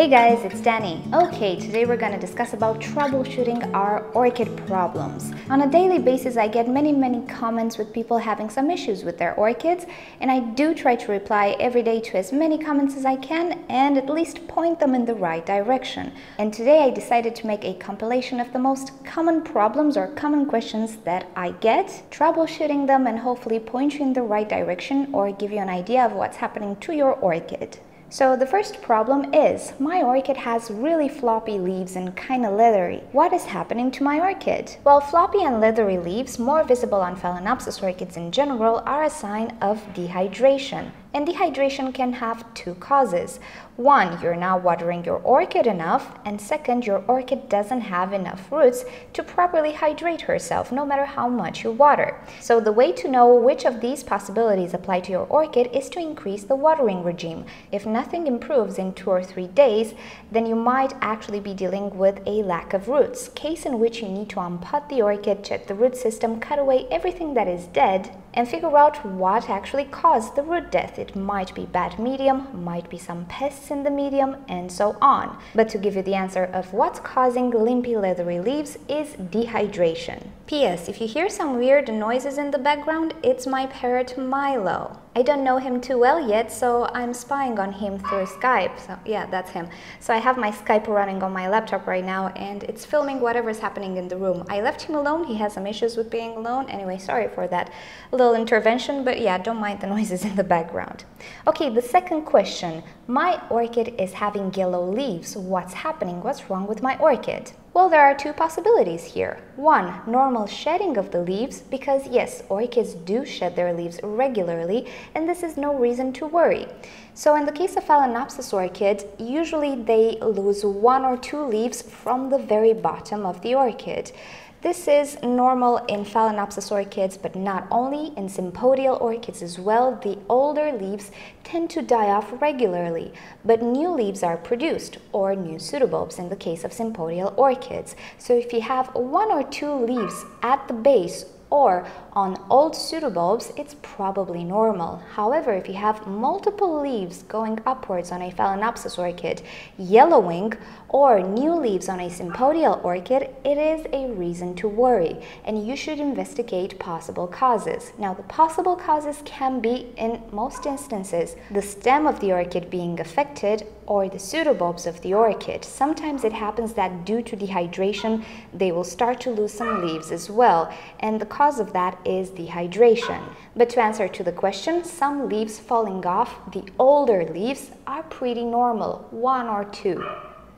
Hey guys, it's Danny. Okay, today we're gonna discuss about troubleshooting our orchid problems. On a daily basis, I get many, many comments with people having some issues with their orchids, and I do try to reply every day to as many comments as I can and at least point them in the right direction. And today I decided to make a compilation of the most common problems or common questions that I get, troubleshooting them and hopefully point you in the right direction or give you an idea of what's happening to your orchid. So the first problem is, my orchid has really floppy leaves and kinda leathery. What is happening to my orchid? Well, floppy and leathery leaves, more visible on Phalaenopsis orchids in general, are a sign of dehydration. And dehydration can have two causes. One, you're not watering your orchid enough, and second, your orchid doesn't have enough roots to properly hydrate herself, no matter how much you water. So the way to know which of these possibilities apply to your orchid is to increase the watering regime. If nothing improves in two or three days, then you might actually be dealing with a lack of roots, case in which you need to unpot the orchid, check the root system, cut away everything that is dead, and figure out what actually caused the root death. It might be bad medium, might be some pests in the medium, and so on. But to give you the answer of what's causing limpy leathery leaves is dehydration. P.S. If you hear some weird noises in the background, it's my parrot Milo. I don't know him too well yet, so I'm spying on him through Skype. So yeah, that's him. So I have my Skype running on my laptop right now and it's filming whatever's happening in the room. I left him alone. He has some issues with being alone. Anyway, sorry for that little intervention, but yeah, don't mind the noises in the background. Okay, the second question. My orchid is having yellow leaves. What's happening? What's wrong with my orchid? Well, there are two possibilities here. One, normal shedding of the leaves, because yes, orchids do shed their leaves regularly, and this is no reason to worry. So in the case of Phalaenopsis orchid, usually they lose one or two leaves from the very bottom of the orchid. This is normal in Phalaenopsis orchids, but not only in Sympodial orchids as well. The older leaves tend to die off regularly, but new leaves are produced, or new pseudobulbs in the case of Sympodial orchids. So if you have one or two leaves at the base or on old pseudobulbs, it's probably normal. However, if you have multiple leaves going upwards on a Phalaenopsis orchid, yellowing, or new leaves on a Sympodial orchid, it is a reason to worry, and you should investigate possible causes. Now, the possible causes can be, in most instances, the stem of the orchid being affected or the pseudobulbs of the orchid. Sometimes it happens that due to dehydration, they will start to lose some leaves as well, and the cause of that is dehydration. But to answer to the question, some leaves falling off, the older leaves, are pretty normal, one or two.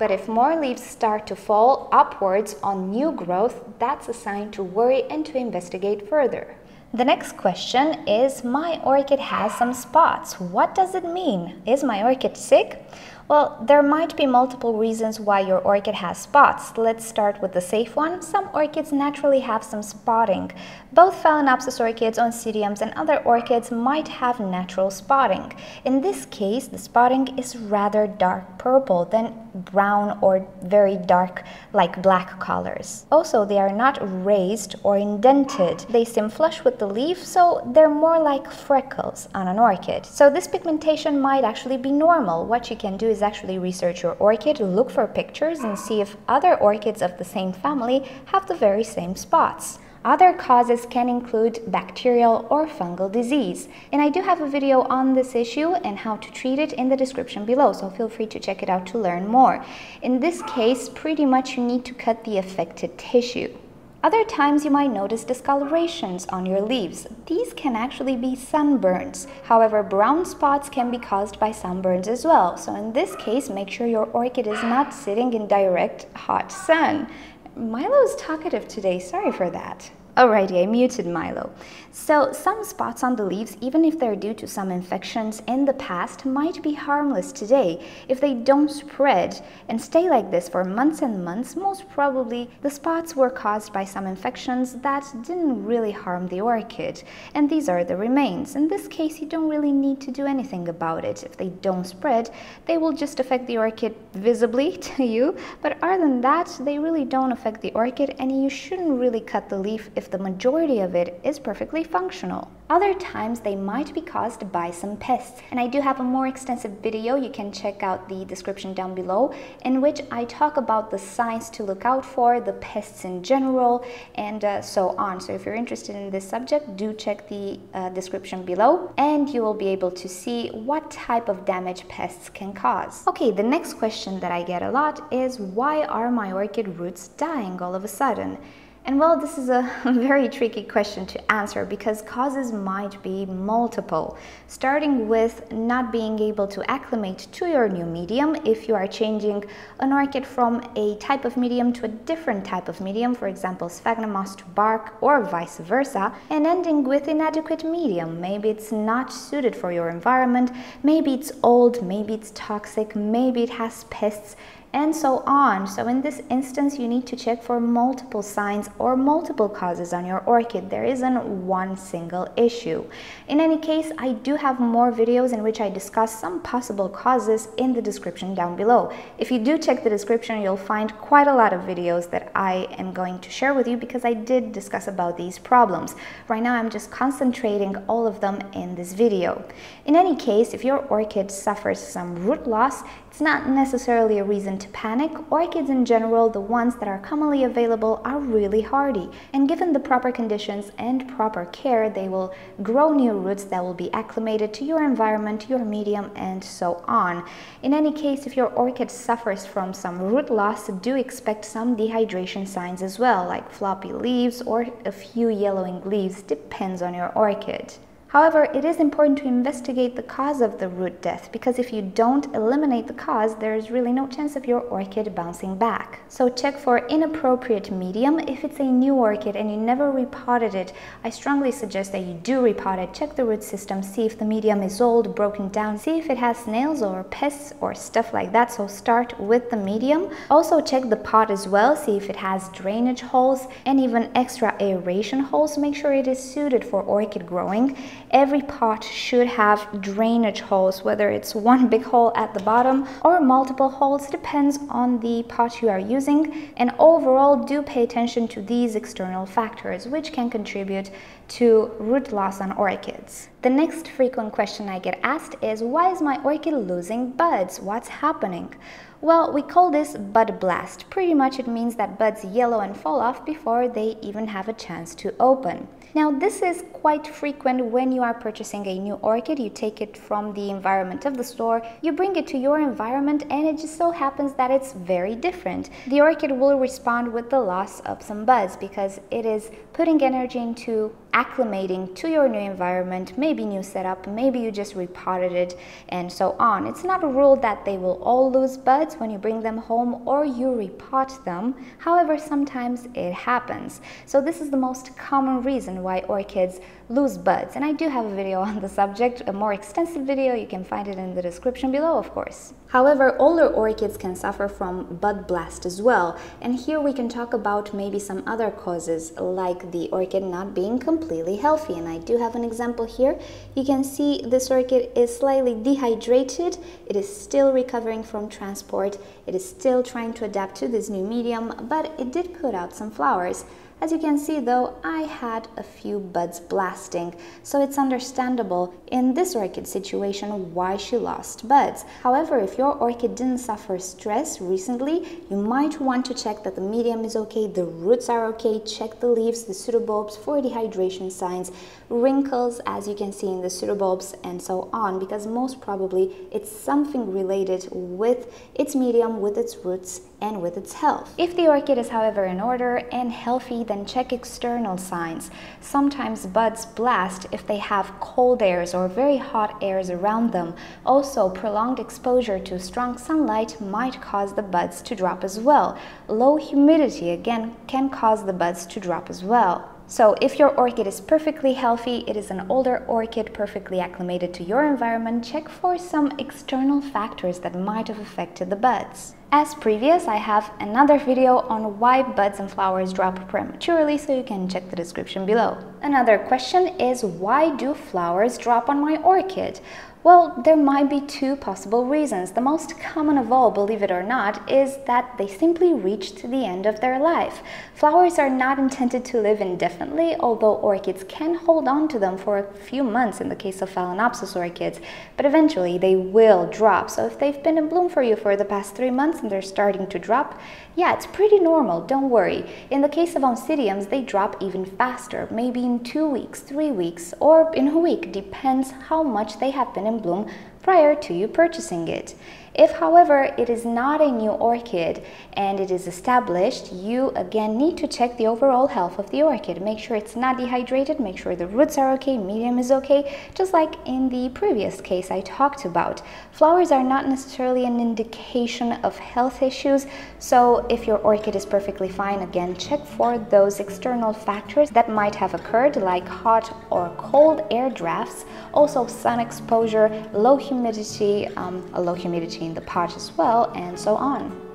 But if more leaves start to fall upwards on new growth, that's a sign to worry and to investigate further. The next question is My orchid has some spots. What does it mean? Is my orchid sick? Well, there might be multiple reasons why your orchid has spots. Let's start with the safe one. Some orchids naturally have some spotting. Both Phalaenopsis orchids, Oncidiums, and other orchids might have natural spotting. In this case, the spotting is rather dark purple than brown or very dark like black colors. Also, they are not raised or indented. They seem flush with the leaf, so they're more like freckles on an orchid. So this pigmentation might actually be normal. What you can do is actually research your orchid, look for pictures and see if other orchids of the same family have the very same spots. Other causes can include bacterial or fungal disease. And I do have a video on this issue and how to treat it in the description below, so feel free to check it out to learn more. In this case, pretty much you need to cut the affected tissue. Other times you might notice discolorations on your leaves. These can actually be sunburns. However, brown spots can be caused by sunburns as well. So in this case, make sure your orchid is not sitting in direct hot sun. Milo's talkative today, sorry for that. Alrighty, I muted Milo. So some spots on the leaves, even if they're due to some infections in the past, might be harmless today. If they don't spread and stay like this for months and months, most probably the spots were caused by some infections that didn't really harm the orchid. And these are the remains. In this case, you don't really need to do anything about it. If they don't spread, they will just affect the orchid visibly to you. But other than that, they really don't affect the orchid and you shouldn't really cut the leaf if the majority of it is perfectly functional. Other times they might be caused by some pests. And I do have a more extensive video, you can check out the description down below, in which I talk about the signs to look out for, the pests in general, and uh, so on. So if you're interested in this subject, do check the uh, description below and you will be able to see what type of damage pests can cause. Okay, the next question that I get a lot is why are my orchid roots dying all of a sudden? And well, this is a very tricky question to answer because causes might be multiple, starting with not being able to acclimate to your new medium if you are changing an orchid from a type of medium to a different type of medium, for example, sphagnum moss to bark or vice versa, and ending with inadequate medium. Maybe it's not suited for your environment, maybe it's old, maybe it's toxic, maybe it has pests, and so on. So in this instance, you need to check for multiple signs or multiple causes on your orchid. There isn't one single issue. In any case, I do have more videos in which I discuss some possible causes in the description down below. If you do check the description, you'll find quite a lot of videos that I am going to share with you because I did discuss about these problems. Right now, I'm just concentrating all of them in this video. In any case, if your orchid suffers some root loss, it's not necessarily a reason to panic. Orchids in general, the ones that are commonly available, are really hardy. And given the proper conditions and proper care, they will grow new roots that will be acclimated to your environment, your medium, and so on. In any case, if your orchid suffers from some root loss, do expect some dehydration signs as well, like floppy leaves or a few yellowing leaves, depends on your orchid. However, it is important to investigate the cause of the root death because if you don't eliminate the cause, there is really no chance of your orchid bouncing back. So check for inappropriate medium. If it's a new orchid and you never repotted it, I strongly suggest that you do repot it. Check the root system, see if the medium is old, broken down, see if it has snails or pests or stuff like that. So start with the medium. Also check the pot as well, see if it has drainage holes and even extra aeration holes. Make sure it is suited for orchid growing every pot should have drainage holes, whether it's one big hole at the bottom or multiple holes, depends on the pot you are using. And overall, do pay attention to these external factors, which can contribute to root loss on orchids. The next frequent question I get asked is, why is my orchid losing buds? What's happening? Well, we call this bud blast. Pretty much it means that buds yellow and fall off before they even have a chance to open. Now this is quite frequent when you are purchasing a new orchid. You take it from the environment of the store, you bring it to your environment and it just so happens that it's very different. The orchid will respond with the loss of some buds because it is putting energy into acclimating to your new environment, maybe new setup, maybe you just repotted it and so on. It's not a rule that they will all lose buds when you bring them home or you repot them. However, sometimes it happens. So this is the most common reason why orchids lose buds. And I do have a video on the subject, a more extensive video. You can find it in the description below, of course. However, older orchids can suffer from bud blast as well. And here we can talk about maybe some other causes, like the orchid not being completely healthy. And I do have an example here. You can see this orchid is slightly dehydrated. It is still recovering from transport. It is still trying to adapt to this new medium, but it did put out some flowers. As you can see though, I had a few buds blasting, so it's understandable in this orchid situation why she lost buds. However, if your orchid didn't suffer stress recently, you might want to check that the medium is okay, the roots are okay, check the leaves, the pseudobulbs for dehydration signs, wrinkles as you can see in the pseudobulbs and so on because most probably it's something related with its medium, with its roots and with its health. If the orchid is however in order and healthy then check external signs. Sometimes buds blast if they have cold airs or very hot airs around them. Also, prolonged exposure to strong sunlight might cause the buds to drop as well. Low humidity again can cause the buds to drop as well. So if your orchid is perfectly healthy, it is an older orchid perfectly acclimated to your environment, check for some external factors that might have affected the buds. As previous, I have another video on why buds and flowers drop prematurely, so you can check the description below. Another question is why do flowers drop on my orchid? Well, there might be two possible reasons. The most common of all, believe it or not, is that they simply reached the end of their life. Flowers are not intended to live indefinitely, although orchids can hold on to them for a few months in the case of Phalaenopsis orchids, but eventually they will drop. So if they've been in bloom for you for the past three months and they're starting to drop, yeah, it's pretty normal, don't worry. In the case of oncidiums, they drop even faster, maybe in two weeks, three weeks, or in a week, depends how much they have been in bloom prior to you purchasing it. If, however, it is not a new orchid and it is established, you again need to check the overall health of the orchid. Make sure it's not dehydrated, make sure the roots are okay, medium is okay, just like in the previous case I talked about. Flowers are not necessarily an indication of health issues, so if your orchid is perfectly fine, again, check for those external factors that might have occurred, like hot or cold air drafts, also sun exposure, low humidity, um, a low humidity in the pot as well, and so on.